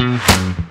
Mm-hmm.